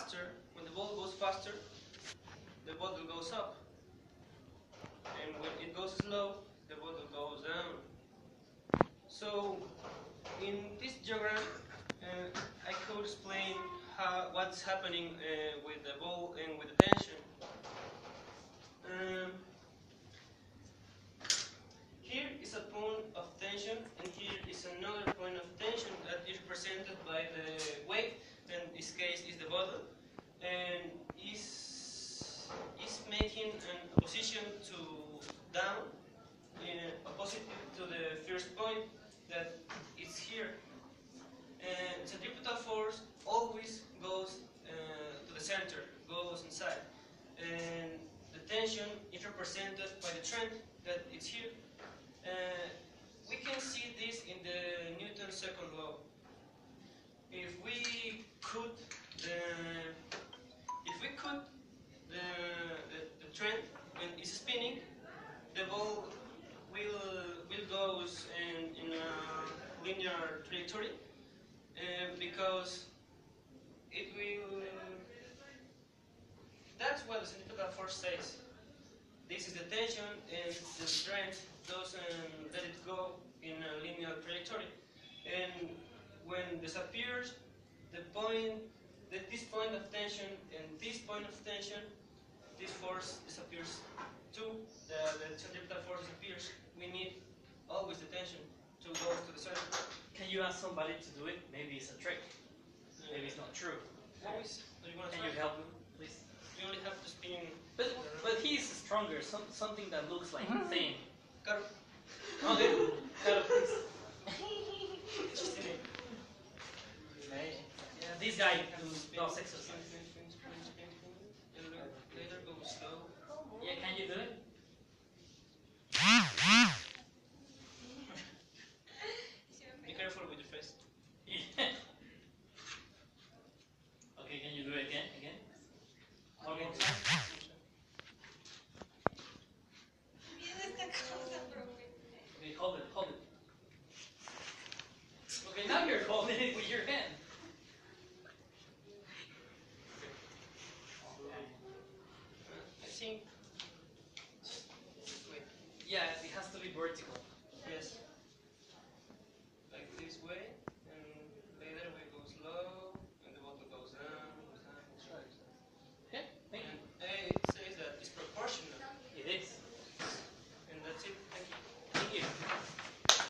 faster, when the ball goes faster, the bottle goes up. And when it goes slow, the bottle goes down. So, in this diagram, uh, I could explain how, what's happening uh, with the ball and with the tension. Um, here is a point of tension, and here is another point of tension that is represented by the wave, and in this case is the bottle, and is is making an opposition to down, in opposite to the first point that is here. And centripetal force always goes uh, to the center, goes inside, and the tension is represented by the trend that is here. Uh, we can see this in the Newton's second law. If we cut the if we cut the, the, the trend when it's spinning, the ball will will goes in, in a linear trajectory uh, because it will. That's what the centripetal force says. This is the tension, and the strength doesn't let it go in a linear trajectory. And when disappears, the point, that this point of tension and this point of tension, this force disappears too. The, the centripetal force disappears. We need Oh, always attention to go to the center. Can you ask somebody to do it? Maybe it's a trick. Maybe it's not true. Always. Do you Can try? you help him, please? You only have to spin. But but he's stronger. Some something that looks like mm-hmm. thin. Caro, Okay. Hello, please. just spin it. Yeah, this guy who does exercise. hold it, hold it. Okay, now you're holding it with your hand. I think. Wait. Yeah, it has to be vertical. Yes.